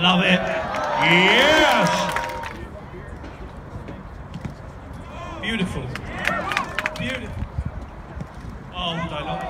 Love it. Yes. Beautiful. Beautiful. Oh, I love